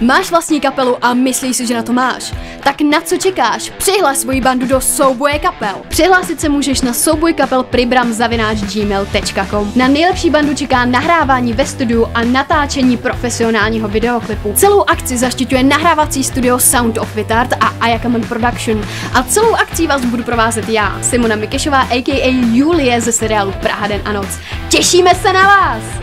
Máš vlastní kapelu a myslíš si, že na to máš? Tak na co čekáš? Přihlas svoji bandu do souboje kapel. Přihlásit se můžeš na souboj kapel pribram.gmail.com Na nejlepší bandu čeká nahrávání ve studiu a natáčení profesionálního videoklipu. Celou akci zaštiťuje nahrávací studio Sound of Vitard a Ayakaman Production. A celou akcí vás budu provázet já, Simona Mikešová, a.k.a. Julie ze seriálu Praha den a noc. Těšíme se na vás!